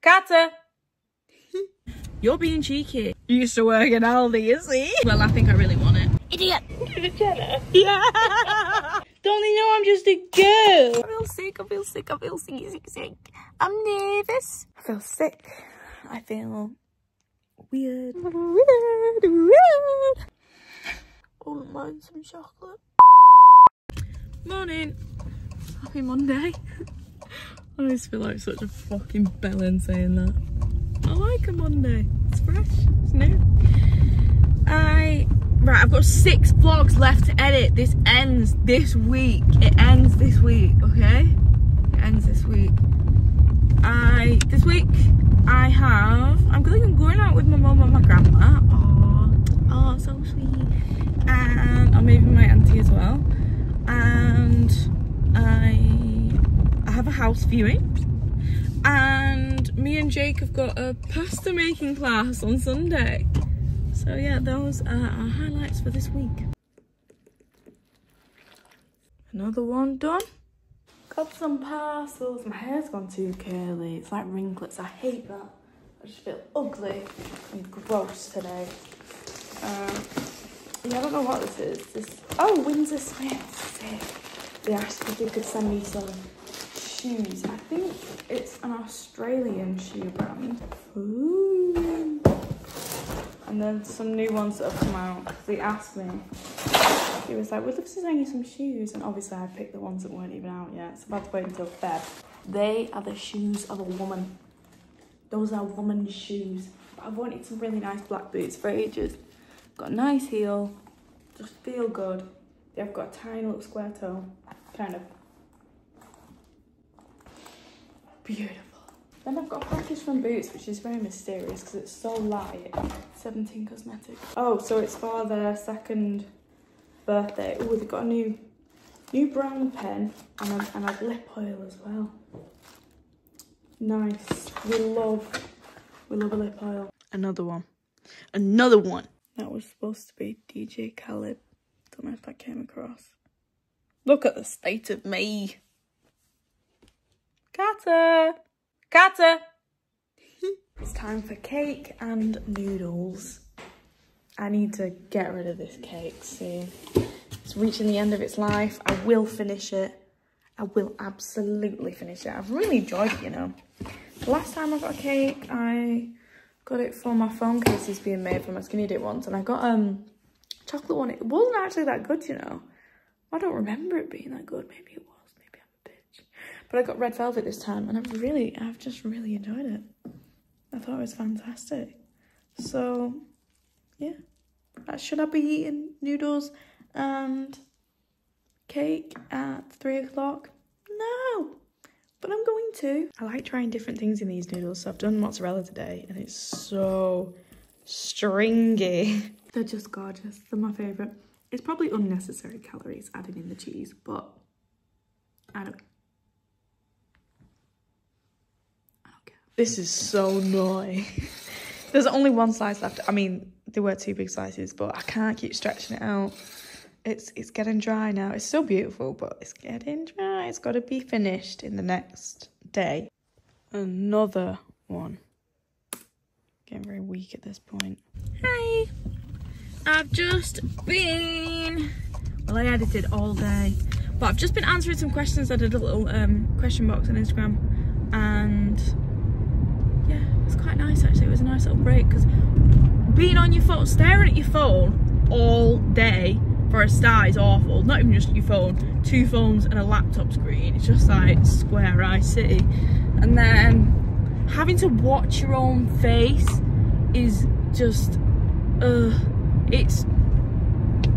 Carter! You're being cheeky. You used to work at Aldi, is he? Well, I think I really want it. Idiot! yeah! Don't they know I'm just a girl? I feel sick, I feel sick, I feel sick, sick, sick. I'm nervous. I feel sick. I feel weird. Weird, weird. Oh, mind some chocolate. Morning. Happy Monday. I always feel like such a fucking bellend saying that. I like a Monday. It's fresh. It's new. I right. I've got six vlogs left to edit. This ends this week. It ends this week. Okay. It ends this week. I this week I have. I'm going. I'm going out with my mum and my grandma. Oh, oh, so sweet. And I'm moving my auntie as well. And I have a house viewing and me and Jake have got a pasta making class on Sunday. So yeah, those are our highlights for this week. Another one done. Got some parcels. My hair's gone too curly. It's like ringlets. I hate that. I just feel ugly and gross today. Um, yeah, I don't know what this is. This oh, Windsor Smith. They asked if you could send me some shoes. I think it's an Australian shoe brand. Ooh. And then some new ones that have come out. They asked me. He was like, we'd love to send you some shoes. And obviously I picked the ones that weren't even out yet. It's about to wait until Feb. They are the shoes of a woman. Those are woman's shoes. But I've wanted some really nice black boots for ages. Got a nice heel. Just feel good. They've got a tiny little square toe. Kind of beautiful. Then I've got a package from Boots, which is very mysterious because it's so light. 17 Cosmetics. Oh, so it's for their second birthday. Oh, they've got a new new brown pen and a, and a lip oil as well. Nice. We love, we love a lip oil. Another one. Another one. That was supposed to be DJ Khaled. Don't know if that came across. Look at the state of me. Carter! Carter! it's time for cake and noodles. I need to get rid of this cake soon. It's reaching the end of its life. I will finish it. I will absolutely finish it. I've really enjoyed it, you know. The last time I got a cake, I got it for my phone cases being made for my skinny dip once. And I got um chocolate one. It wasn't actually that good, you know. I don't remember it being that good. Maybe it was. But I got red velvet this time and I've really, I've just really enjoyed it. I thought it was fantastic. So, yeah. Uh, should I be eating noodles and cake at three o'clock? No, but I'm going to. I like trying different things in these noodles. So I've done mozzarella today and it's so stringy. They're just gorgeous. They're my favourite. It's probably unnecessary calories adding in the cheese, but I don't This is so annoying. There's only one slice left. I mean, there were two big slices, but I can't keep stretching it out. It's it's getting dry now. It's so beautiful, but it's getting dry. It's got to be finished in the next day. Another one. Getting very weak at this point. Hi. I've just been... Well, I edited all day. But I've just been answering some questions. I did a little um, question box on Instagram. And quite nice actually. It was a nice little break because being on your phone, staring at your phone all day for a start is awful. Not even just your phone, two phones and a laptop screen. It's just like square eye city. And then having to watch your own face is just, uh, it's,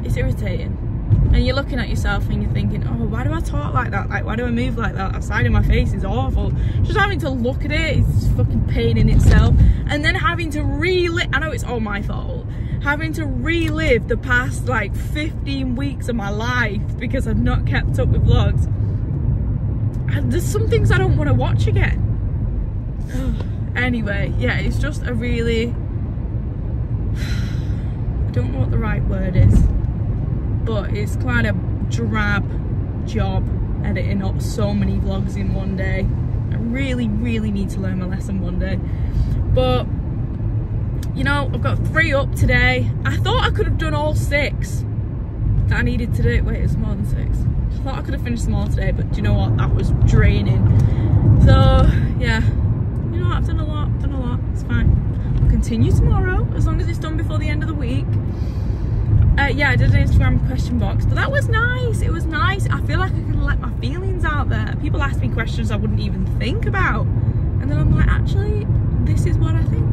it's irritating and you're looking at yourself and you're thinking oh why do I talk like that? Like why do I move like that? That side of my face is awful. Just having to look at it is fucking pain in itself. And then having to relive I know it's all my fault. Having to relive the past like 15 weeks of my life because I've not kept up with vlogs. And there's some things I don't want to watch again. Anyway yeah it's just a really I don't know what the right word is but it's quite a drab job editing up so many vlogs in one day I really, really need to learn my lesson one day. But, you know, I've got three up today. I thought I could have done all six that I needed to do. Wait, it's more than six. I thought I could have finished them all today, but do you know what? That was draining. So, yeah. You know what? I've done a lot. I've done a lot. It's fine. I'll continue tomorrow, as long as it's done before the end of the week. Uh, yeah, I did an Instagram question box, but that was nice. It was nice. I feel like I can let my feelings out there. People ask me questions I wouldn't even think about. And then I'm like, actually, this is what I think.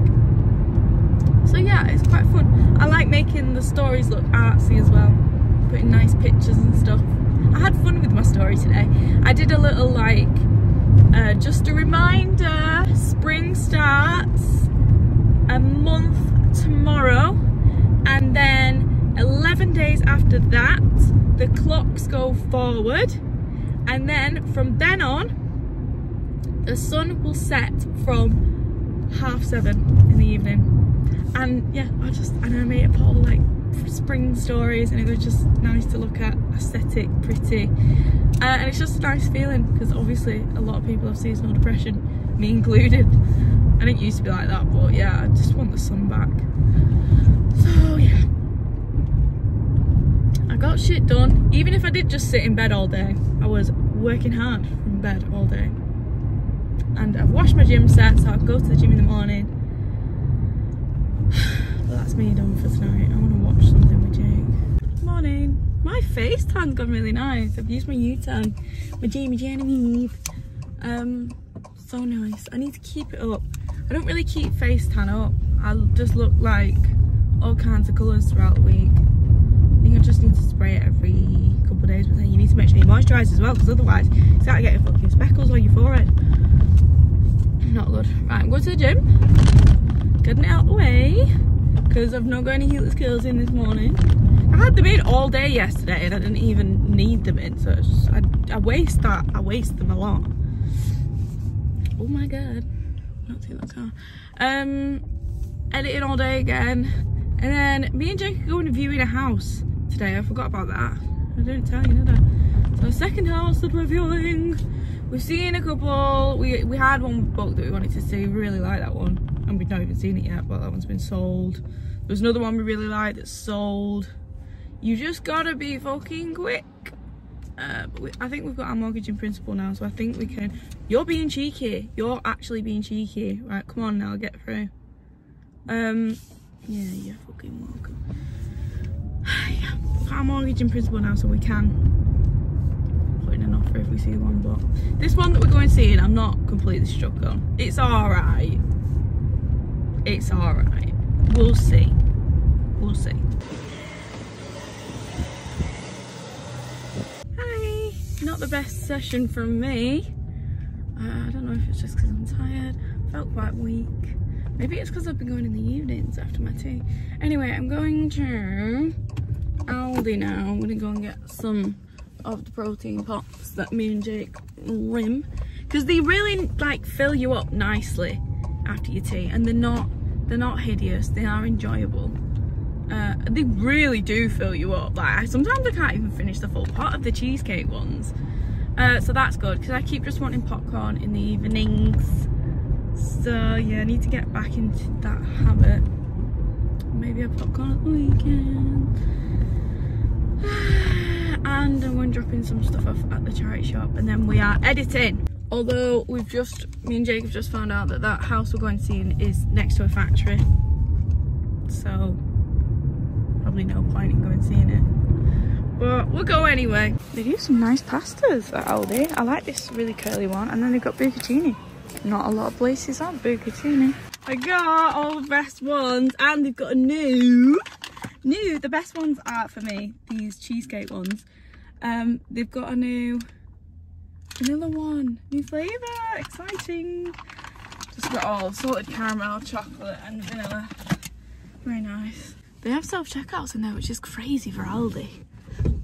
So yeah, it's quite fun. I like making the stories look artsy as well. Putting nice pictures and stuff. I had fun with my story today. I did a little like, uh, just a reminder, spring starts a month tomorrow. And then 11 days after that, the clocks go forward. And then from then on, the sun will set from half seven in the evening. And yeah, I just, and I made it all like spring stories and it was just nice to look at, aesthetic, pretty. Uh, and it's just a nice feeling because obviously a lot of people have seasonal depression, me included. I didn't used to be like that, but yeah, I just want the sun back. So yeah got shit done. Even if I did just sit in bed all day, I was working hard from bed all day. And I've washed my gym set so I can go to the gym in the morning. but that's me done for tonight. I want to watch something with Jake. Morning. My face tan's gone really nice. I've used my U-tan, my Jamie Genevieve. Um, so nice. I need to keep it up. I don't really keep face tan up. I just look like all kinds of colours throughout the week I think I just need to spray it every couple of days, but then you need to make sure you moisturise as well, because otherwise you start getting fucking speckles on your forehead. Not good. Right, I'm going to the gym, getting it out the way, because I've not got any heatless curls in this morning. I had them in all day yesterday, and I didn't even need them in, so just, I, I waste that. I waste them a lot. Oh my god. I don't see that car. Um, editing all day again. And then me and Jake are going to viewing a house today. I forgot about that. I didn't tell you, did I? So second house that we're viewing. We've seen a couple. We we had one book that we wanted to see. We really like that one. And we've not even seen it yet, but that one's been sold. There's another one we really like that's sold. You just gotta be fucking quick. Uh, we, I think we've got our mortgage in principle now, so I think we can. You're being cheeky. You're actually being cheeky. Right, come on now, get through. Um, yeah, you're fucking welcome. our mortgage in principle now, so we can put in an offer if we see one. But this one that we're going to see, I'm not completely struck on. It's all right. It's all right. We'll see. We'll see. Hi. Not the best session from me. Uh, I don't know if it's just because I'm tired. Felt quite weak. Maybe it's because I've been going in the evenings after my tea. Anyway, I'm going to Aldi now. I'm to go and get some of the protein pots that me and Jake rim. Because they really, like, fill you up nicely after your tea. And they're not, they're not hideous. They are enjoyable. Uh, they really do fill you up. Like, sometimes I can't even finish the full pot of the cheesecake ones. Uh, so that's good because I keep just wanting popcorn in the evenings so yeah, I need to get back into that habit. Maybe a popcorn at the weekend. And I'm going to drop in some stuff off at the charity shop and then we are editing. Although we've just, me and Jake have just found out that that house we're going to see is next to a factory. So, probably no point in going seeing it. But we'll go anyway. They do some nice pastas at Aldi. I like this really curly one. And then they've got bucatini not a lot of places have bucatini. I got all the best ones and they've got a new, new, the best ones are for me, these cheesecake ones. Um, they've got a new vanilla one, new flavour, exciting. Just got all sorted caramel, chocolate and vanilla. Very nice. They have self-checkouts in there, which is crazy for Aldi.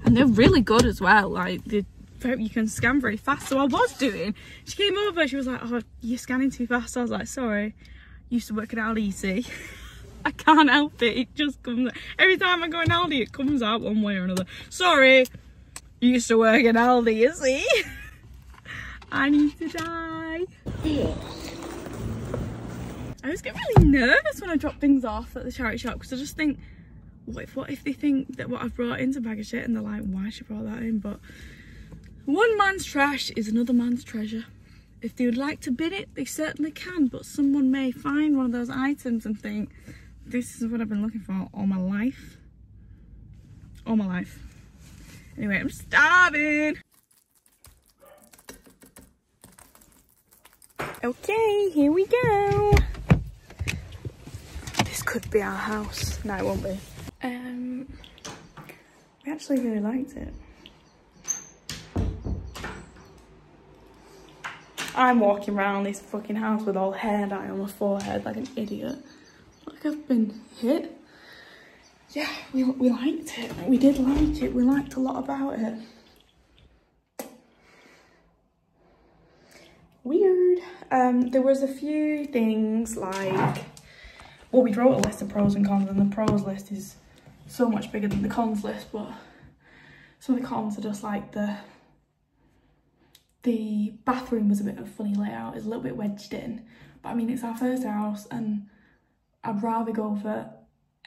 And they're really good as well. Like, you can scan very fast. So I was doing. She came over, she was like, oh, you're scanning too fast. I was like, sorry. Used to work at Aldi, see? I can't help it. It just comes. Every time I go in Aldi, it comes out one way or another. Sorry. Used to work at Aldi, you see. I need to die. I always get really nervous when I drop things off at the charity shop because I just think, what if, what if they think that what I've brought in's a bag of shit and they're like, why should I brought that in? But one man's trash is another man's treasure. If they would like to bid it, they certainly can, but someone may find one of those items and think, this is what I've been looking for all my life. All my life. Anyway, I'm starving. Okay, here we go. This could be our house. No, it won't be. Um, we actually really liked it. I'm walking around this fucking house with all hair dye on my forehead like an idiot. Like I've been hit. Yeah, we, we liked it. We did like it. We liked a lot about it. Weird. Um, there was a few things like, well, we wrote a list of pros and cons and the pros list is so much bigger than the cons list, but some of the cons are just like the the bathroom was a bit of a funny layout, it's a little bit wedged in. But I mean, it's our first house and I'd rather go for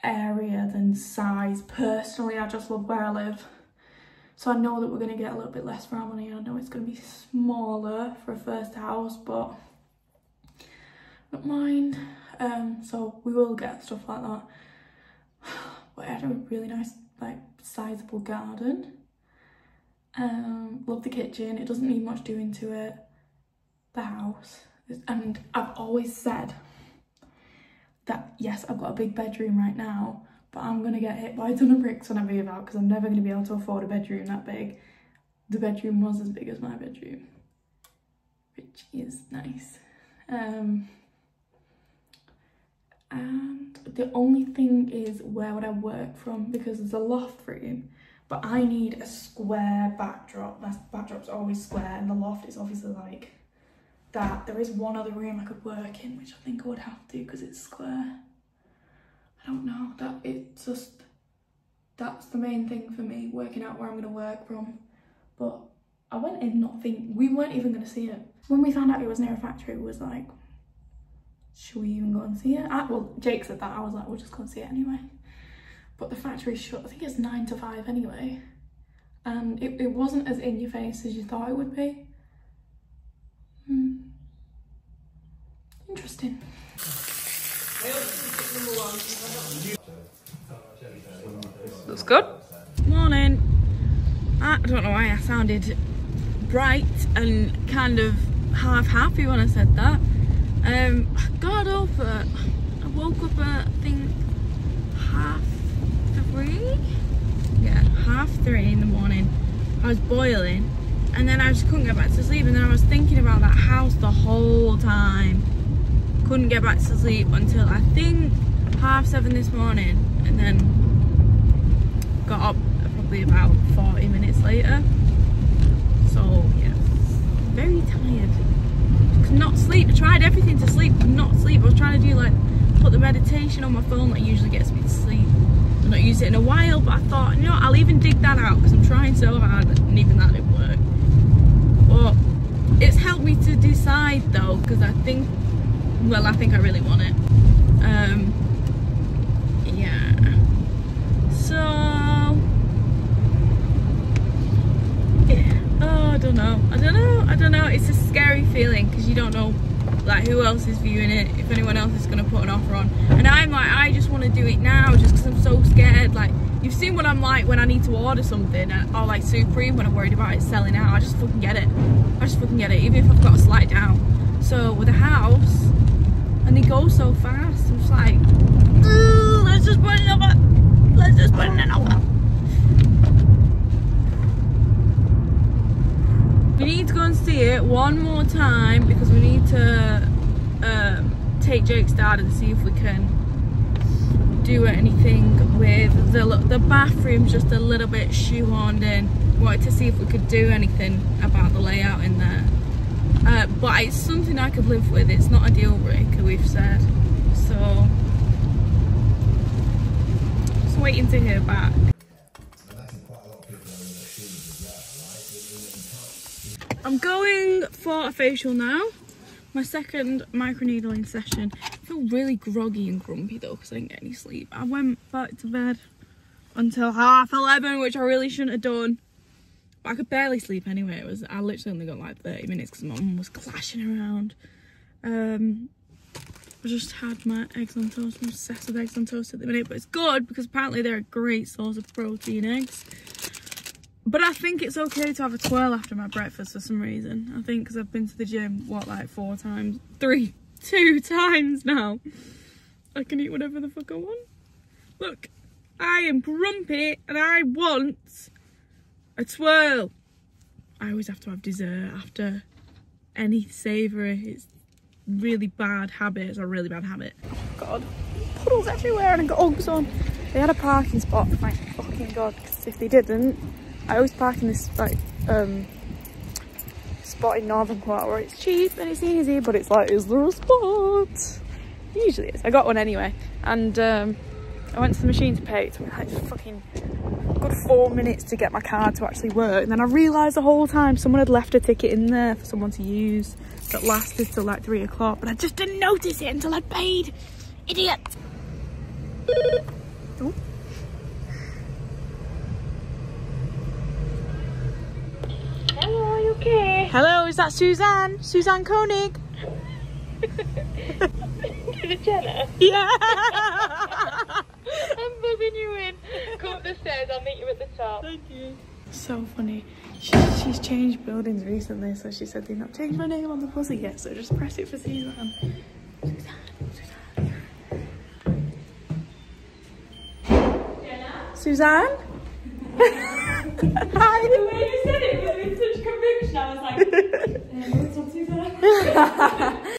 area than size. Personally, I just love where I live. So I know that we're going to get a little bit less for our money. I know it's going to be smaller for a first house, but not mind. Um, so we will get stuff like that. But I had a really nice, like, sizable garden. Um, love the kitchen. It doesn't need much doing to it. The house. And I've always said that, yes, I've got a big bedroom right now, but I'm to get hit by a ton of bricks when I move out because I'm never to be able to afford a bedroom that big. The bedroom was as big as my bedroom, which is nice. Um, and the only thing is where would I work from because there's a loft room but I need a square backdrop. My backdrop's always square and the loft is obviously like that. There is one other room I could work in, which I think I would have to because it's square. I don't know, that it's just, that's the main thing for me, working out where I'm gonna work from. But I went in not thinking, we weren't even gonna see it. When we found out it was near a factory, it was like, should we even go and see it? I, well, Jake said that, I was like, we'll just go and see it anyway but the factory's shut. I think it's nine to five anyway. And it, it wasn't as in your face as you thought it would be. Interesting. Looks good. Morning. I don't know why I sounded bright and kind of half happy when I said that. Um, I got up at, I woke up at, I think, half three? Yeah, half three in the morning. I was boiling and then I just couldn't get back to sleep and then I was thinking about that house the whole time. Couldn't get back to sleep until I think half seven this morning and then got up probably about 40 minutes later. So yeah, very tired. Could not sleep. I tried everything to sleep, could not sleep. I was trying to do like put the meditation on my phone that usually gets me to sleep. I've not used it in a while, but I thought, you know, I'll even dig that out because I'm trying so hard and even that didn't work. But it's helped me to decide though, because I think, well, I think I really want it. Um, yeah. So, yeah. Oh, I don't know. I don't know. I don't know. It's a scary feeling because you don't know like who else is viewing it if anyone else is going to put an offer on and i'm like i just want to do it now just because i'm so scared like you've seen what i'm like when i need to order something or like supreme when i'm worried about it selling out i just fucking get it i just fucking get it even if i've got to slide down so with a house and they go so fast i'm just like let's just put it over let's just put it over We need to go and see it one more time because we need to um, take Jake's dad and see if we can do anything with the the bathroom's just a little bit shoehorned in. Wanted to see if we could do anything about the layout in there. Uh, but it's something I could live with. It's not a deal breaker, we've said. So, just waiting to hear back. I'm going for a facial now. my second microneedling session. I feel really groggy and grumpy though because I didn't get any sleep. I went back to bed until half 11, which I really shouldn't have done. But I could barely sleep anyway. It was I literally only got like 30 minutes because my mum was clashing around. Um, I just had my eggs on toast. I'm obsessed with eggs on toast at the minute, but it's good because apparently they're a great source of protein eggs. But I think it's okay to have a twirl after my breakfast for some reason. I think because I've been to the gym, what, like four times? Three, two times now. I can eat whatever the fuck I want. Look, I am grumpy and I want a twirl. I always have to have dessert after any savoury. It's really bad habit. It's a really bad habit. Oh God, puddles everywhere and I got Uggs on. They had a parking spot. My fucking God, because if they didn't, I always park in this like um spot in Northern Quarter where it's cheap and it's easy, but it's like, is there a spot? usually is. I got one anyway, and um, I went to the machine to pay. It took me like fucking good four minutes to get my card to actually work, and then I realised the whole time someone had left a ticket in there for someone to use that lasted till like three o'clock, but I just didn't notice it until I'd paid. Idiot. Oh. okay? Hello, is that Suzanne? Suzanne Koenig? Jenna? Yeah. I'm buzzing you in. Come up the stairs, I'll meet you at the top. Thank you. So funny. She's, she's changed buildings recently, so she said they've not changed my name on the pussy yet, so just press it for Suzanne. Suzanne, Suzanne. Suzanne? Hi. The way you said it was with such conviction, I was like, um, what's up, Suzanne?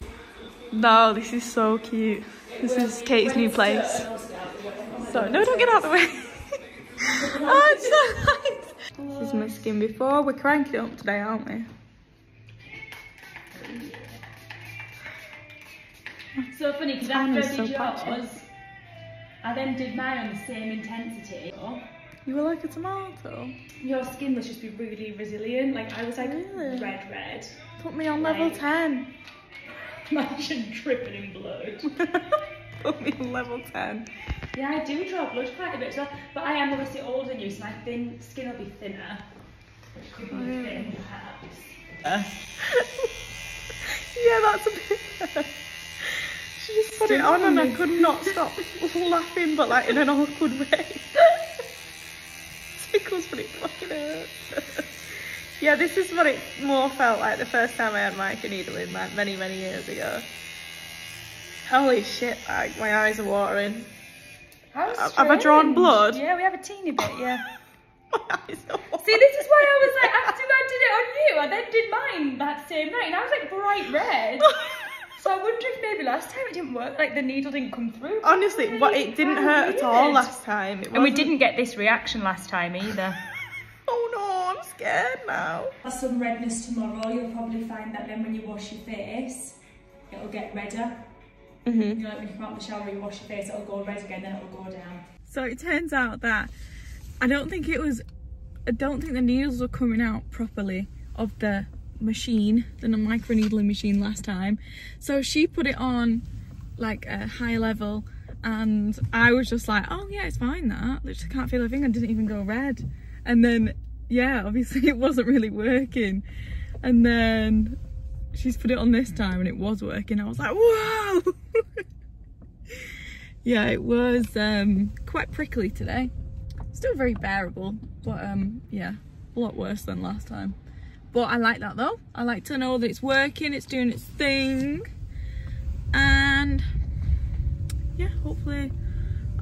No, this is so cute. This is Kate's new place. So, no, don't get out of the way. oh, it's so nice. This is my skin before. We're cranking it up today, aren't we? So funny, because after is I so did patchy. yours, I then did mine on the same intensity. You were like a tomato. Your skin must just be really resilient. Like I was like Really? red, red. Put me on level 10. Imagine dripping in blood. Put me on level 10. Yeah, I do draw blood quite a bit, so, but I am obviously older than you, so my thin skin will be thinner. Thin, yeah, that's a bit. she just put it on and I could not stop laughing, but like in an awkward way. Tickles, but it fucking hurts. yeah, this is what it more felt like the first time I had microneedling, like many, many years ago. Holy shit, like my eyes are watering. How Have I drawn blood? Yeah, we have a teeny bit, yeah. My eyes are watering. See, this is why I was like, after I did it on you, I then did mine that same night, and I was like bright red. So I wonder if maybe last time it didn't work, like the needle didn't come through. Honestly, what it didn't hurt at all last time. It And we didn't get this reaction last time either. Oh no, I'm scared now. Has some redness tomorrow. You'll probably find that then when you wash your face, it'll get redder. Mm-hmm. You know, like when you come out of the shower, you wash your face, it'll go red again, then it'll go down. So it turns out that I don't think it was, I don't think the needles were coming out properly of the machine, the microneedling machine last time. So she put it on like a high level and I was just like, oh yeah, it's fine that. Literally can't feel a thing. I didn't even go red. And then, yeah, obviously it wasn't really working. And then she's put it on this time and it was working. I was like, whoa! yeah, it was um, quite prickly today. Still very bearable, but um, yeah, a lot worse than last time. But I like that though. I like to know that it's working, it's doing its thing. And yeah, hopefully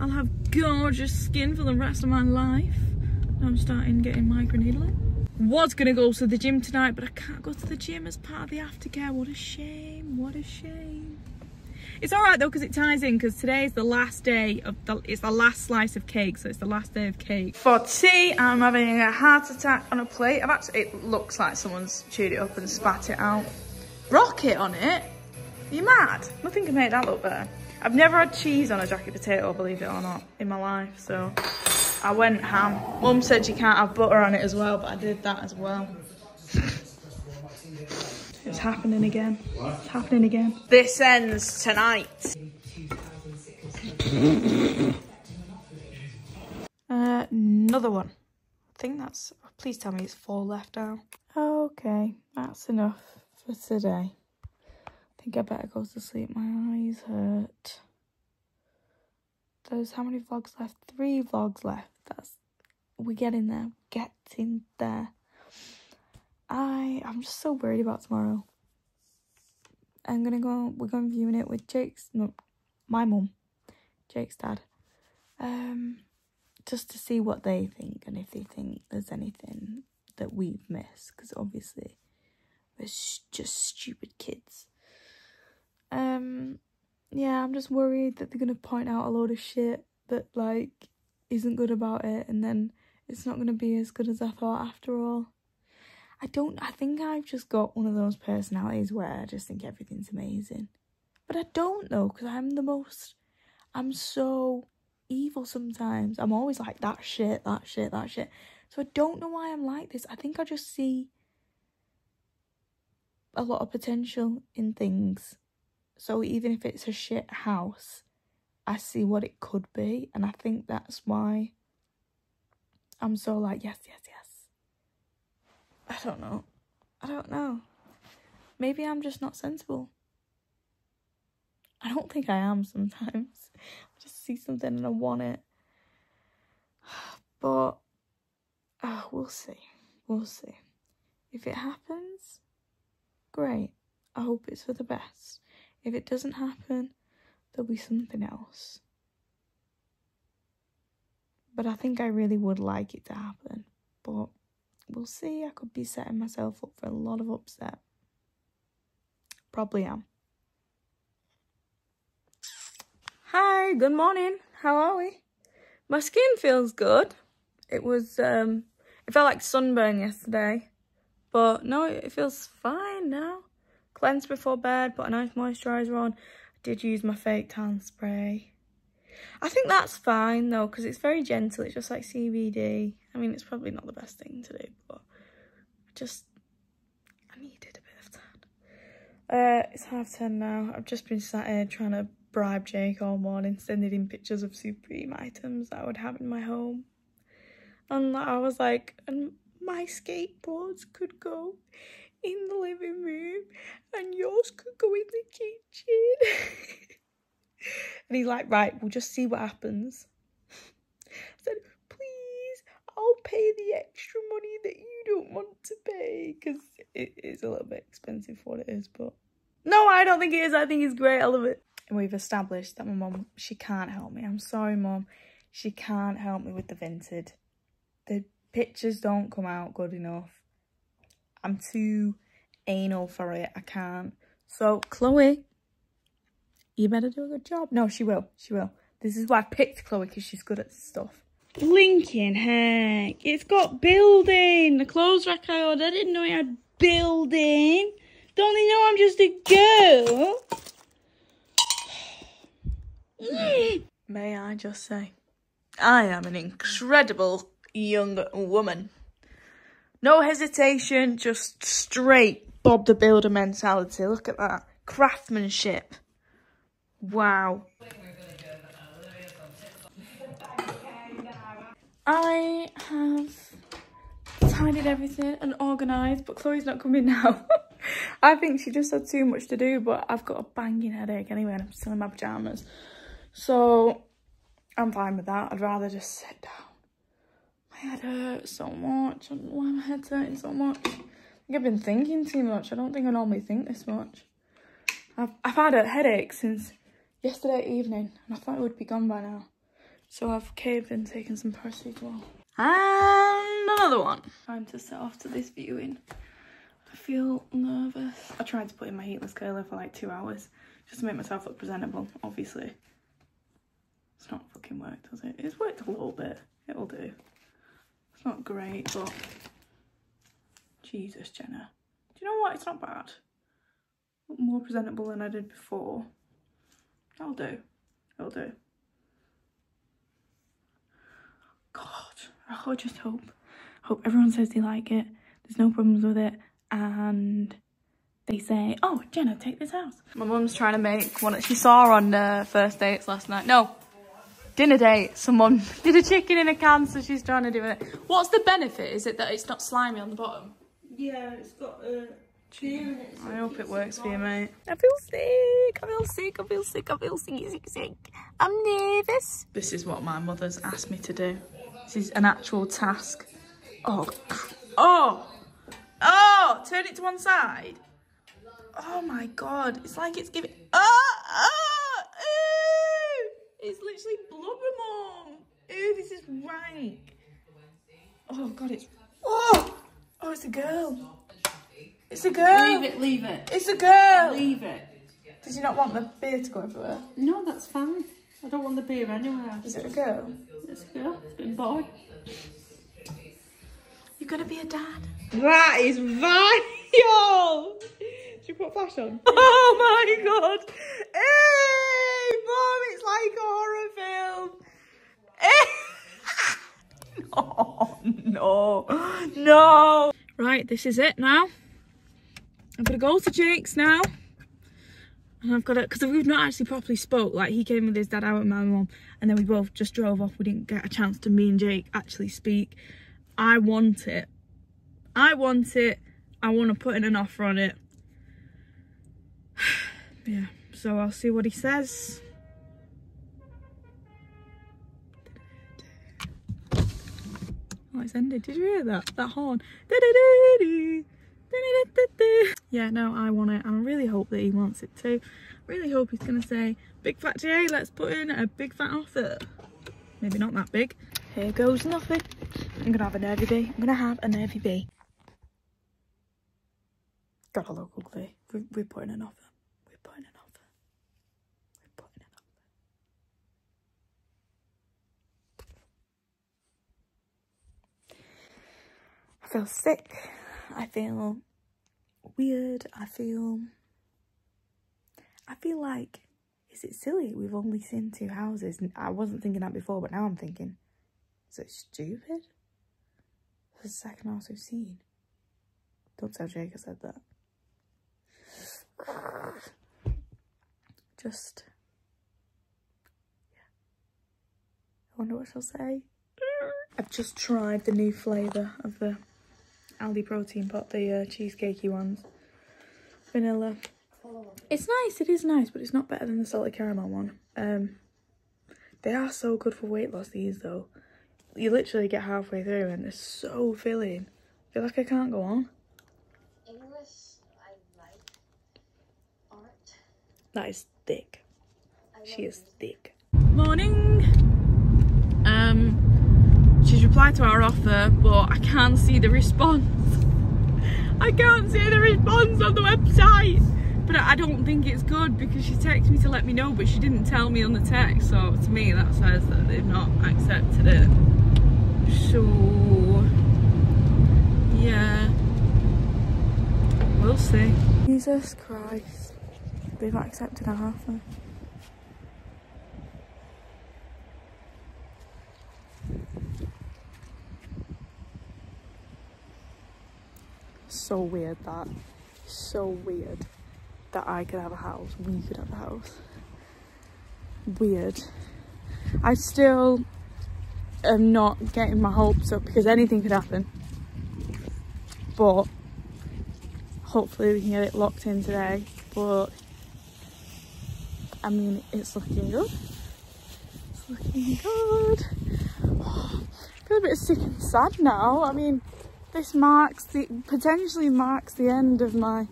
I'll have gorgeous skin for the rest of my life. I'm starting getting microneedling. Was gonna go to the gym tonight, but I can't go to the gym as part of the aftercare. What a shame, what a shame. It's all right though because it ties in because today is the last day of the it's the last slice of cake, so it's the last day of cake. For tea, I'm having a heart attack on a plate. I've actually it looks like someone's chewed it up and spat it out. Rocket on it? Are you mad? Nothing can make that look better. I've never had cheese on a jacket potato, believe it or not, in my life, so I went ham. Mum said you can't have butter on it as well, but I did that as well. It's happening again. It's happening again. This ends tonight. uh, another one. I think that's. Please tell me it's four left now. Okay, that's enough for today. I think I better go to sleep. My eyes hurt. There's how many vlogs left? Three vlogs left. That's we're getting there. Getting there. I I'm just so worried about tomorrow. I'm gonna go. We're going viewing it with Jake's. No, my mum, Jake's dad. Um, just to see what they think and if they think there's anything that we've missed, because obviously we're just stupid kids. Um, yeah, I'm just worried that they're gonna point out a load of shit that like isn't good about it, and then it's not gonna be as good as I thought after all. I don't, I think I've just got one of those personalities where I just think everything's amazing. But I don't know, because I'm the most, I'm so evil sometimes. I'm always like, that shit, that shit, that shit. So I don't know why I'm like this. I think I just see a lot of potential in things. So even if it's a shit house, I see what it could be. And I think that's why I'm so like, yes, yes, yes. I don't know. I don't know. Maybe I'm just not sensible. I don't think I am sometimes. I just see something and I want it. But oh, we'll see. We'll see. If it happens, great. I hope it's for the best. If it doesn't happen, there'll be something else. But I think I really would like it to happen. But we'll see. I could be setting myself up for a lot of upset. Probably am. Hi, good morning. How are we? My skin feels good. It was, um, it felt like sunburn yesterday. But no, it feels fine now. Cleanse before bed, put a nice moisturiser on. I did use my fake tan spray. I think that's fine though, because it's very gentle. It's just like CBD. I mean, it's probably not the best thing to do, but I just, I needed a bit of tan. Uh, it's half ten now. I've just been sat here trying to bribe Jake all morning, sending him pictures of Supreme items that I would have in my home. And I was like, and my skateboards could go in the living room and yours could go in the kitchen. and he's like, right, we'll just see what happens. I said, please, I'll pay the extra money that you don't want to pay because it is a little bit expensive for what it is, but no, I don't think it is. I think it's great. I love it. And we've established that my mum, she can't help me. I'm sorry, mum. She can't help me with the Vinted. The pictures don't come out good enough. I'm too anal for it. I can't. So, Chloe, you better do a good job. No, she will. She will. This is why I picked Chloe because she's good at stuff. Blinking heck. It's got building. The clothes rack I ordered. I didn't know it had building. Don't they know I'm just a girl? May I just say, I am an incredible young woman. No hesitation, just straight Bob the Builder mentality. Look at that. Craftsmanship. Wow. I have tidied everything and organised, but Chloe's not coming now. I think she just had too much to do, but I've got a banging headache anyway and I'm still in my pyjamas. So I'm fine with that. I'd rather just sit down. My head hurts so much. I don't know why my head's hurting so much. I think I've been thinking too much. I don't think I normally think this much. I've, I've had a headache since yesterday evening and I thought it would be gone by now. So I've caved and taken some paracetamol. And another one. Time to set off to this viewing. I feel nervous. I tried to put in my heatless curler for like two hours just to make myself look presentable, obviously. It's not fucking worked, does it? It's worked a little bit. It'll do. Not great, but Jesus, Jenna. Do you know what? It's not bad. More presentable than I did before. I'll do. I'll do. God, I just hope, hope everyone says they like it. There's no problems with it, and they say, oh, Jenna, take this house. My mum's trying to make one that she saw on uh, first dates last night. No, dinner date. Someone did a chicken in a can, so she's trying to do it. What's the benefit? Is it that it's not slimy on the bottom? Yeah, it's got a beer in it. I hope it works for you, mate. I feel sick. I feel sick. I feel sick. I feel sick, sick, sick. I'm nervous. This is what my mother's asked me to do. This is an actual task. Oh, oh, oh! Turn it to one side. Oh my god! It's like it's giving. Oh, oh, ew. It's literally blubber, this is rank. Oh god, it's. Oh, oh, it's a girl. It's a girl. Leave it, leave it. It's a girl. Leave it. Did you not want the beer to go everywhere? No, that's fine. I don't want the beer anywhere. Is it a girl? It's a girl. It's a boy. You're gonna be a dad. That is vile. Should you put flash on? Oh my god. Hey, mom, it's like a horror film. Oh no, no. Right, this is it now. I'm gonna go to Jake's now. And I've got to, because we've not actually properly spoke. Like, he came with his dad out with my mum, and then we both just drove off. We didn't get a chance to, me and Jake, actually speak. I want it. I want it. I want to put in an offer on it. yeah, so I'll see what he says. Oh, it's ended. Did you hear that? That horn. Yeah, no, I want it. I really hope that he wants it too. Really hope he's going to say, big fat GA, let's put in a big fat offer. Maybe not that big. Here goes nothing. I'm going to have a nervy bee. I'm going to have a nervy bee. Got a local glue. We're, we're putting an offer. We're putting an offer. We're putting an offer. I feel sick. I feel weird. I feel. I feel like. Is it silly? We've only seen two houses. I wasn't thinking that before, but now I'm thinking. Is it stupid? It's the second house we've seen. Don't tell Jake I said that. Just. Yeah. I wonder what she'll say. I've just tried the new flavour of the Aldi protein pot, the uh, cheesecakey ones. Vanilla. It's nice, it is nice, but it's not better than the salted caramel one. Um, they are so good for weight loss, these though. You literally get halfway through and they're so filling. I feel like I can't go on. English, I like art. That is thick. She is thick. Morning. She's replied to our offer, but I can't see the response. I can't see the response on the website. But I don't think it's good because she texted me to let me know, but she didn't tell me on the text. So to me, that says that they've not accepted it. So, yeah, we'll see. Jesus Christ, they've accepted our offer. So weird that so weird that I could have a house we could have a house. Weird. I still am not getting my hopes up because anything could happen. But hopefully we can get it locked in today. But I mean it's looking good. It's looking good. I feel a bit sick and sad now. I mean this marks the potentially marks the end of my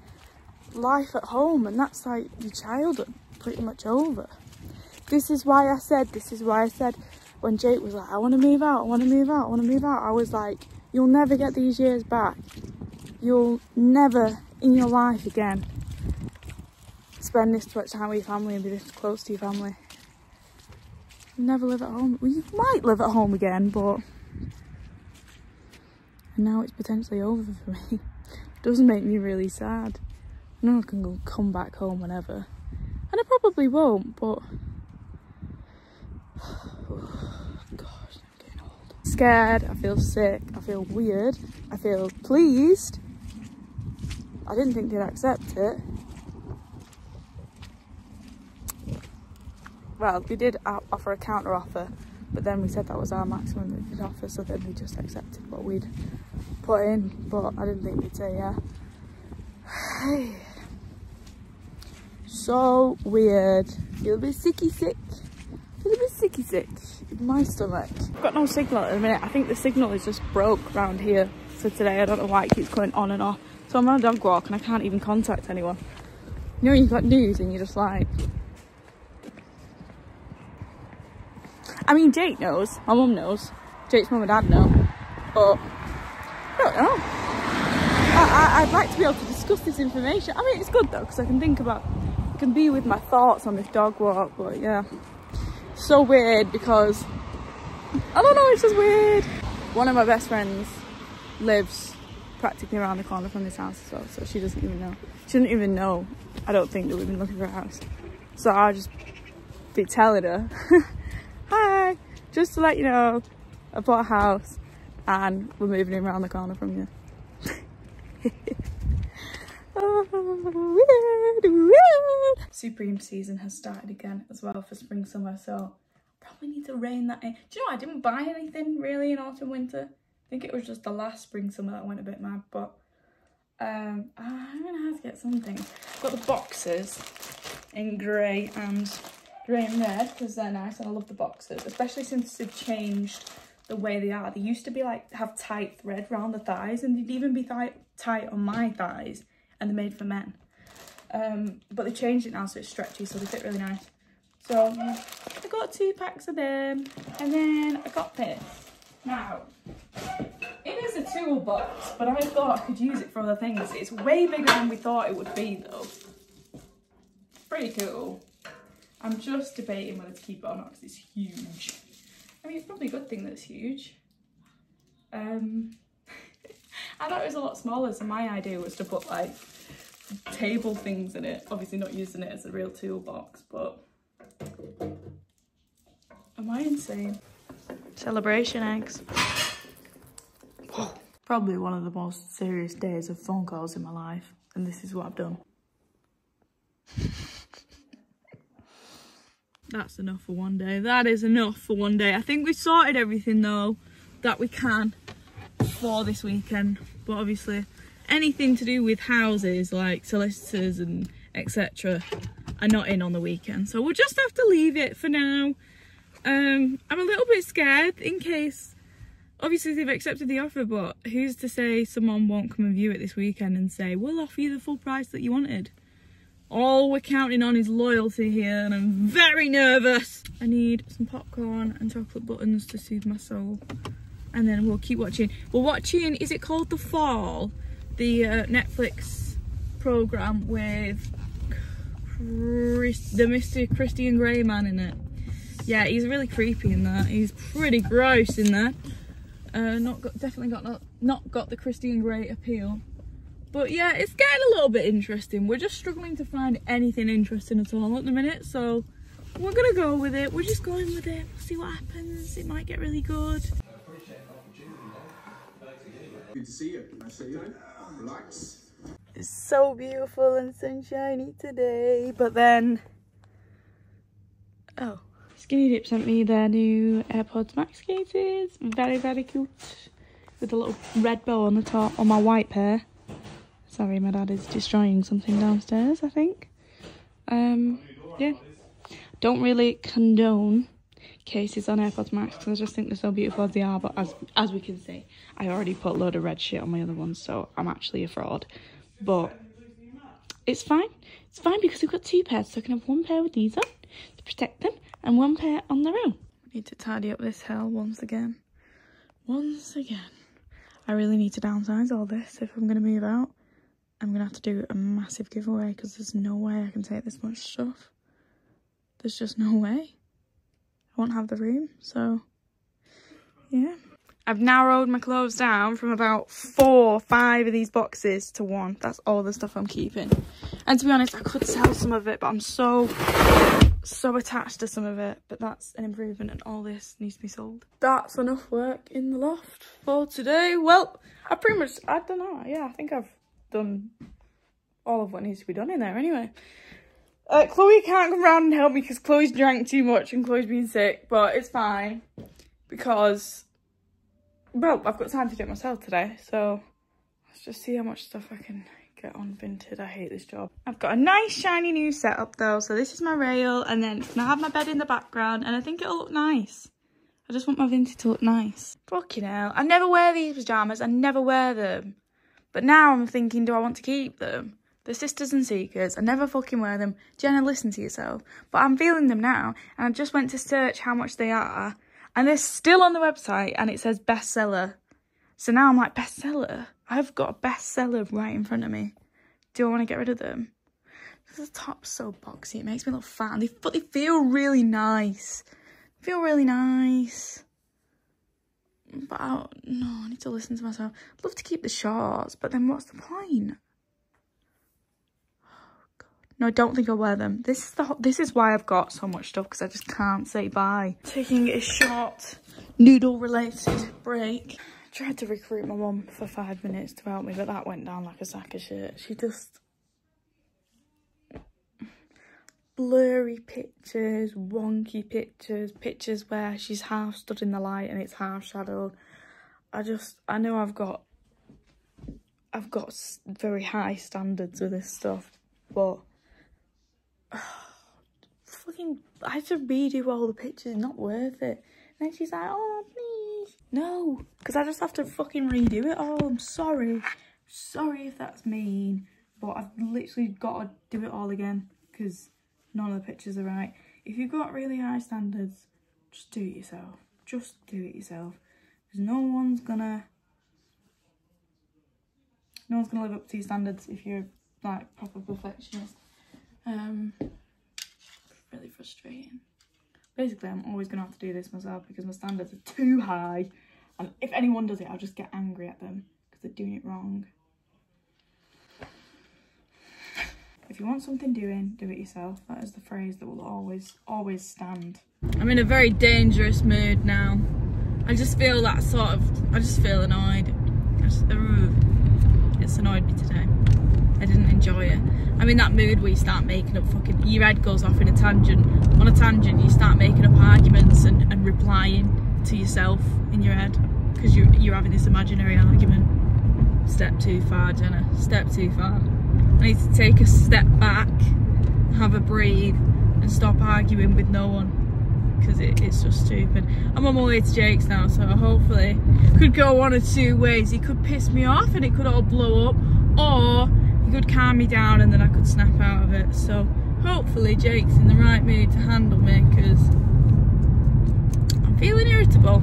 life at home and that's like your childhood pretty much over. This is why i said this is why i said when jake was like i want to move out i want to move out i want to move out i was like you'll never get these years back. You'll never in your life again spend this much time with your family and be this close to your family. You'll never live at home. Well, you might live at home again but and now it's potentially over for me. It does make me really sad. I know I can go, come back home whenever, and I probably won't, but gosh, I'm getting old. Scared. I feel sick. I feel weird. I feel pleased. I didn't think they'd accept it. Well, we did offer a counter offer, but then we said that was our maximum that we could offer, so then they just accepted what we'd put in, but I didn't think they'd say yeah. so weird. You'll be sicky sick. You'll be sicky sick in my stomach. I've got no signal at the minute. I think the signal is just broke around here. So today I don't know why it keeps going on and off. So I'm on a dog walk and I can't even contact anyone. You know you've got news and you're just like I mean Jake knows, my mum knows. Jake's mum and dad know. But Oh. I don't know. I, I'd like to be able to discuss this information. I mean, it's good though, because I can think about, I can be with my thoughts on this dog walk, but yeah. So weird because, I don't know, it's just weird. One of my best friends lives practically around the corner from this house as well, so she doesn't even know. She doesn't even know, I don't think, that we've been looking for a house. So I'll just be telling her, hi, just to let you know, I bought a house and we're moving in around the corner from you. oh, weird, weird. Supreme season has started again as well for spring summer, so probably need to rein that in. Do you know I didn't buy anything really in autumn winter? I think it was just the last spring summer that went a bit mad, but um, I'm gonna have to get something. Got the boxes in grey and grey and red because they're nice and I love the boxes, especially since they've changed the way they are. They used to be like have tight thread around the thighs and they'd even be tight tight on my thighs and they're made for men. Um, but they changed it now so it's stretchy so they fit really nice. So I got two packs of them and then I got this. Now, it is a toolbox, but I thought I could use it for other things. It's way bigger than we thought it would be though. Pretty cool. I'm just debating whether to keep it or not because it's huge. I mean, it's probably a good thing that's huge. Um, I thought it was a lot smaller, so my idea was to put like table things in it. Obviously not using it as a real toolbox, but am I insane? Celebration eggs. Probably one of the most serious days of phone calls in my life, and this is what I've done. That's enough for one day. That is enough for one day. I think we've sorted everything though that we can for this weekend. But obviously anything to do with houses like solicitors and etc are not in on the weekend. So we'll just have to leave it for now. Um, I'm a little bit scared in case obviously they've accepted the offer but who's to say someone won't come and view it this weekend and say we'll offer you the full price that you wanted. All we're counting on is loyalty here and I'm very nervous. I need some popcorn and chocolate buttons to soothe my soul. And then we'll keep watching. We're watching, is it called The Fall? The uh, Netflix program with Chris, the Mr. Christian Grey man in it. Yeah, he's really creepy in that. He's pretty gross in that. Uh, not got, definitely got not, not got the Christian Grey appeal. But yeah, it's getting a little bit interesting. We're just struggling to find anything interesting at all at the minute, so we're gonna go with it. We're just going with it. We'll see what happens. It might get really good. Good to see you. Nice to see you. Relax. It's so beautiful and sunshiny today, but then oh, Skinny Dip sent me their new AirPods Max cases. Very very cute, with a little red bow on the top on my white pair. Sorry, my dad is destroying something downstairs. I think. Um, yeah, don't really condone cases on AirPods Max because I just think they're so beautiful as they are. But as as we can see, I already put a load of red shit on my other ones, so I'm actually a fraud. But it's fine. It's fine because we've got two pairs, so I can have one pair with these on to protect them and one pair on their own. I Need to tidy up this hell once again. Once again. I really need to downsize all this if I'm going to move out. I'm to have to do a massive giveaway because there's no way I can take this much stuff. There's just no way. I won't have the room, so yeah. I've narrowed my clothes down from about four, five of these boxes to one. That's all the stuff I'm keeping. And to be honest, I could sell some of it, but I'm so, so attached to some of it. But that's an improvement and all this needs to be sold. That's enough work in the loft for today. Well, I pretty much, I don't know. Yeah, I think I've done all of what needs to be done in there anyway. Uh, Chloe can't come round and help me because Chloe's drank too much and Chloe's been sick, but it's fine because, well, I've got time to do it myself today, so let's just see how much stuff I can get on Vinted. I hate this job. I've got a nice shiny new setup though, so this is my rail and then I have my bed in the background and I think it'll look nice. I just want my vintage to look nice. Fucking hell. I never wear these pyjamas. I never wear them. But now I'm thinking, do I want to keep them? The Sisters and Seekers. I never fucking wear them. Jenna, listen to yourself. But I'm feeling them now. And I just went to search how much they are. And they're still on the website. And it says bestseller. So now I'm like, bestseller? I've got a bestseller right in front of me. Do I want to get rid of them? The top's so boxy. It makes me look fat. And they, they feel really nice feel really nice. But I, no, I need to listen to myself. I'd love to keep the shorts, but then what's the point? Oh. No, I don't think I'll wear them. This is the this is why I've got so much stuff because I just can't say bye. Taking a short noodle related break. I tried to recruit my mum for five minutes to help me, but that went down like a sack of shit. She just blurry pictures, wonky pictures, pictures where she's half stood in the light and it's half shadowed. I just, I know I've got, I've got very high standards with this stuff, but fucking, I had to redo all the pictures, not worth it. And then she's like, oh, please. No, because I just have to fucking redo it Oh, I'm sorry. Sorry if that's mean, but I've literally got to do it all again because none of the pictures are right. If you've got really high standards, just do it yourself. Just do it yourself. Because no one's gonna no one's gonna live up to your standards if you're like proper perfectionist. Um really frustrating. Basically I'm always gonna have to do this myself because my standards are too high. And if anyone does it, I'll just get angry at them because they're doing it wrong. If you want something doing, do it yourself. That is the phrase that will always, always stand. I'm in a very dangerous mood now. I just feel that sort of, I just feel annoyed. Just, uh, it's annoyed me today. I didn't enjoy it. I'm in that mood where you start making up fucking, your head goes off in a tangent. On a tangent, you start making up arguments and, and replying to yourself in your head because you, you're having this imaginary argument. Step too far, Jenna. Step too far. I need to take a step back, have a breathe and stop arguing with no one because it, it's just stupid. I'm on my way to Jake's now so hopefully could go one or two ways. He could piss me off and it could all blow up or he could calm me down and then I could snap out of it. So hopefully Jake's in the right mood to handle me because I'm feeling irritable.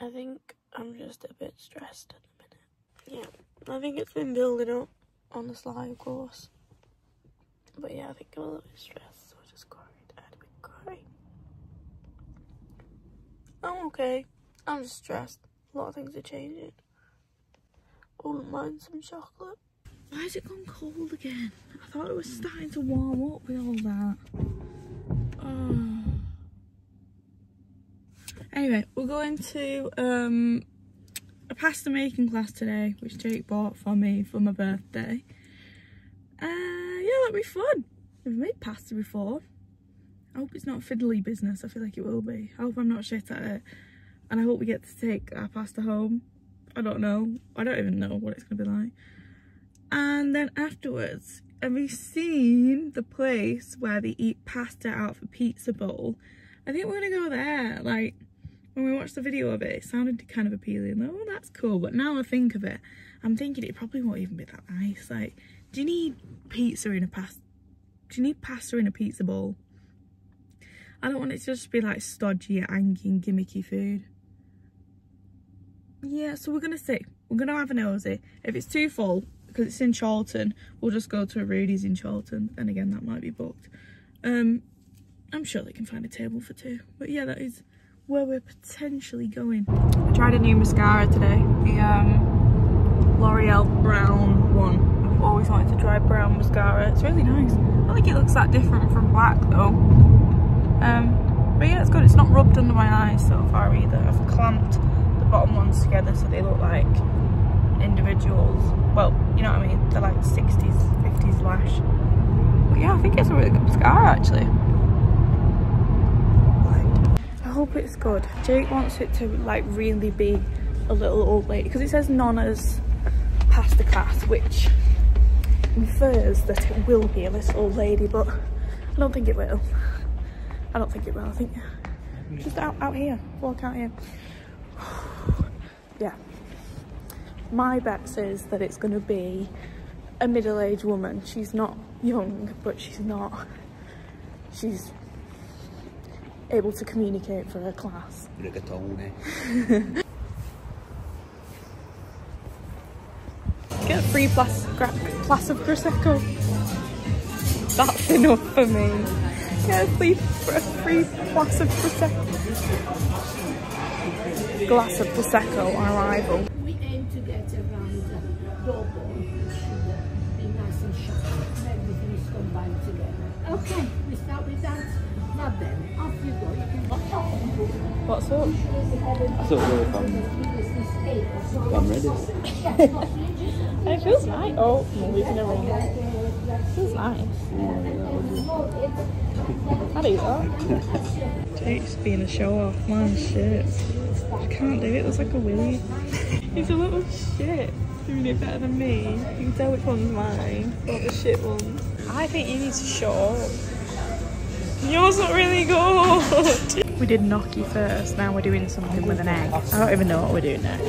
I think I'm just a bit stressed at the minute. Yeah, I think it's been building up on the slime course. But yeah, I think I'm a little bit stressed, so I just cried. I had a big cry. I'm okay. I'm just stressed. A lot of things are changing. Wouldn't mind some chocolate. Why has it gone cold again? I thought it was starting to warm up with all that. Oh. Anyway, we're going to um, a pasta making class today, which Jake bought for me for my birthday. Uh, yeah, that'll be fun. I've made pasta before. I hope it's not fiddly business. I feel like it will be. I hope I'm not shit at it. And I hope we get to take our pasta home. I don't know. I don't even know what it's going to be like. And then afterwards, have you seen the place where they eat pasta out of a pizza bowl? I think we're going to go there. Like, when we watched the video of it, it sounded kind of appealing. oh, that's cool. But now I think of it, I'm thinking it probably won't even be that nice. Like, do you need pizza in a pasta? Do you need pasta in a pizza bowl? I don't want it to just be like stodgy, and gimmicky food. Yeah, so we're going to see. We're going to have a nosy. If it's too full, because it's in Charlton, we'll just go to a Rudy's in Charlton. And again, that might be booked. Um, I'm sure they can find a table for two. But yeah, that is where we're potentially going. I tried a new mascara today, the um, L'Oreal brown one. I've always wanted to try brown mascara. It's really nice. I think it looks that different from black though. Um, but yeah, it's good. It's not rubbed under my eyes so far either. I've clamped the bottom ones together so they look like individuals. Well, you know what I mean? They're like 60s, 50s lash. But yeah, I think it's a really good mascara actually. Hope it's good. Jake wants it to like really be a little old lady because it says Nonna's pasta class, which infers that it will be a little old lady, but I don't think it will. I don't think it will. I think just out out here, walk out here. yeah. My bet says that it's going to be a middle-aged woman. She's not young, but she's not. She's able to communicate for her class. Rigatone. Eh? Get a free glass, glass of Prosecco. That's enough for me. Get a free, a free glass of Prosecco. Glass of Prosecco on arrival. We aim to get around double. Be nice and sharp. Everything is combined together. Okay, we start with that. Now then, What's up? I thought we were from, from Reddit. It feels nice. Oh, I'm leaving a ring. feels nice. I'd eat that. Jake's being a show off, man, shit. I can't do it, looks like a willy. He's a little shit. Doing it better than me. You can tell which one's mine. Not the shit one. I think you need to show up. Yours not really good. We did gnocchi first, now we're doing something with an egg. I don't even know what we're doing next.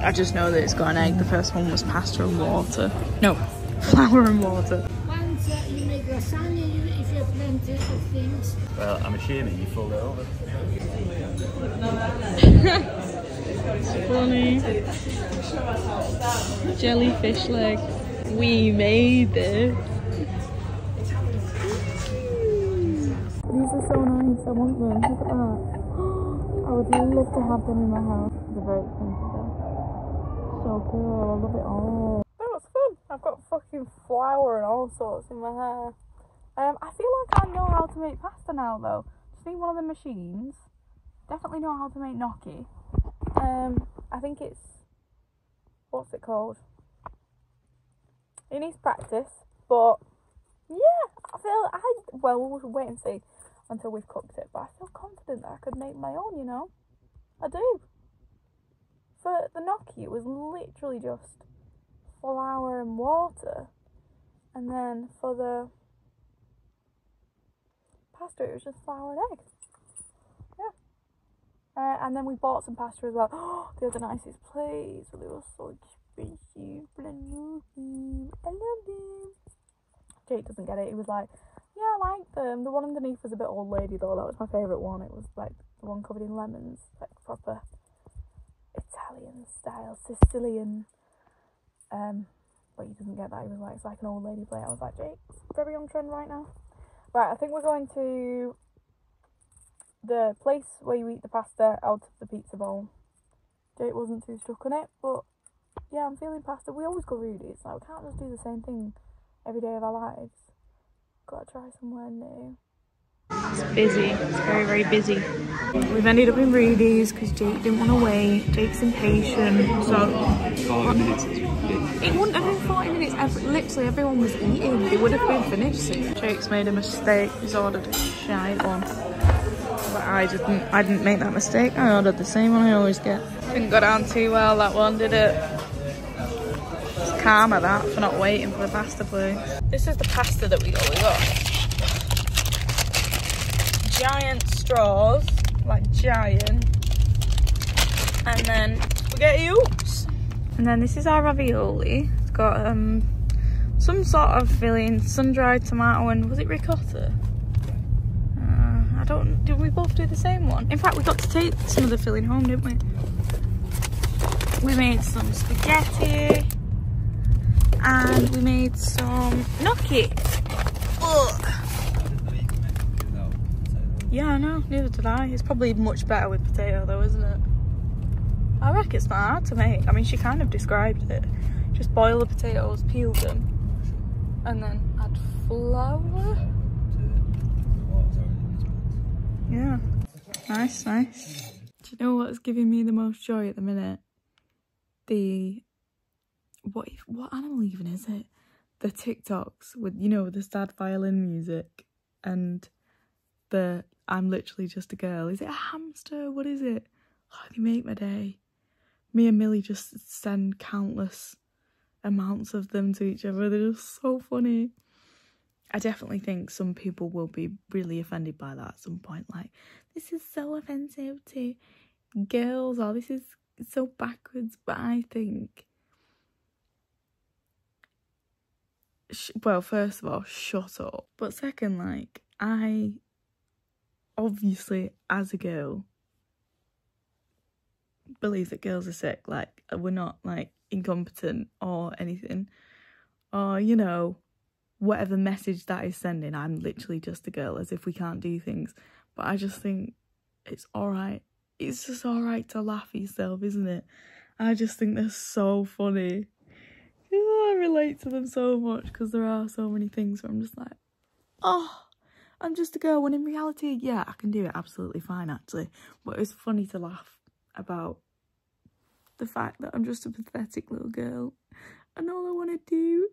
I just know that it's got an egg. The first one was pasta and water. No, flour and water. Once uh, you make lasagna, you, if you have plenty of things, Well, I'm assuming you fold it over. Funny. Jellyfish leg. We made this. I want them. Look at that. I would love to have them in my house. They're very expensive though. So cool. I love it all. That was fun. I've got fucking flour and all sorts in my hair. Um, I feel like I know how to make pasta now though. Just need one of the machines. Definitely know how to make gnocchi. Um, I think it's what's it called? It needs practice, but yeah, I feel I well we'll wait and see until we've cooked it. But I feel confident that I could make my own. You know, I do. For the gnocchi, it was literally just flour and water, and then for the pasta, it was just flour and egg. Uh, and then we bought some pasta as well. They're the nicest place. They were so expensive. I love them. I love them. Jake doesn't get it. He was like, yeah, I like them. The one underneath was a bit old lady though. That was my favourite one. It was like the one covered in lemons. Like proper Italian style, Sicilian. Um, but he didn't get that. He was like, it's like an old lady plate. I was like, Jake, very on trend right now. Right, I think we're going to the place where you eat the pasta out of the pizza bowl. Jake wasn't too stuck on it, but yeah, I'm feeling pasta. We always go Rudy's, like we can't just do the same thing every day of our lives. Gotta try somewhere new. It's busy. It's very, very busy. We've ended up in Rudy's because Jake didn't want to wait. Jake's impatient, so 40 minutes is big. it wouldn't have been 40 minutes. Every, literally, everyone was eating. They would have been finished soon. Jake's made a mistake. He's ordered a shite one. But I didn't. I didn't make that mistake. I ordered the same one I always get. Didn't go down too well that one, did it? Karma that for not waiting for the pasta place. This is the pasta that we got. We got giant straws, like giant, and then spaghetti oops. And then this is our ravioli. It's got um some sort of filling, sun-dried tomato, and was it ricotta? Uh, I don't. Did we both do the same one? In fact, we got to take some of the filling home, didn't we? We made some spaghetti, and we made some gnocchi. Ugh. Yeah, I know. Neither did I. It's probably much better with potato, though, isn't it? I reckon it's not hard to make. I mean, she kind of described it. Just boil the potatoes, peel them, and then add flour. Yeah. Nice, nice. Do you know what's giving me the most joy at the minute? The what what animal even is it? The TikToks with you know the sad violin music and the I'm literally just a girl. Is it a hamster? What is it? Oh, they make my day. Me and Millie just send countless amounts of them to each other. They're just so funny. I definitely think some people will be really offended by that at some point. Like, this is so offensive to girls, or this is so backwards. But I think, sh- well, first of all, shut up. But second, like, I obviously, as a girl, believe that girls are sick. Like, uh, we're not like incompetent or anything, or you know, whatever message that is sending. I'm literally just a girl, as if we can't do things. But I just think it's alright. It's just alright to laugh at yourself, isn't it? I just think they're so funny. I relate to them so much because there are so many things where I'm just like, oh, I'm just a girl. When in reality, yeah, I can do it absolutely fine actually. But it's funny to laugh about the fact that I'm just a pathetic little girl and all I want to do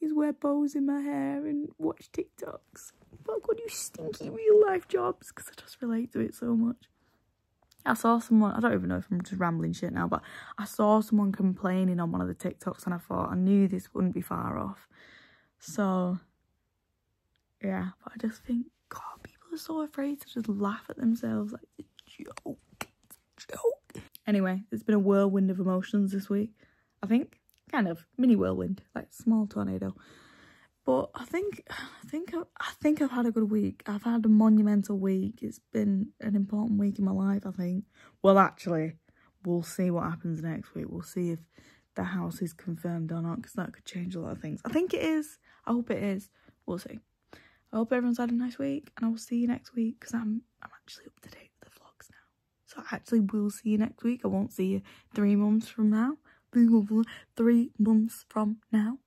is wear bows in my hair and watch TikToks. Got to do stinky real life jobs because I just relate to it so much. I saw someone, I don't even know if I'm just rambling shit now, but I saw someone complaining on one of the TikToks and I thought I knew this wouldn't be far off. So, yeah, but I just think, God, people are so afraid to just laugh at themselves. Like, it's a joke. It's a joke. Anyway, it's been a whirlwind of emotions this week. I think, kind of, mini whirlwind, like small tornado. But I think, I think, I think I've had a good week. I've had a monumental week. It's been an important week in my life. I think. Well, actually, we'll see what happens next week. We'll see if the house is confirmed or not, because that could change a lot of things. I think it is. I hope it is. We'll see. I hope everyone's had a nice week, and I will see you next week because I'm I'm actually up to date with the vlogs now. So I actually will see you next week. I won't see you three months from now. Three months from now.